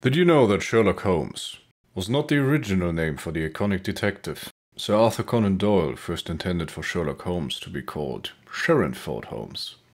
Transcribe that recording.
Did you know that Sherlock Holmes was not the original name for the iconic detective? Sir Arthur Conan Doyle first intended for Sherlock Holmes to be called Sherrinford Holmes.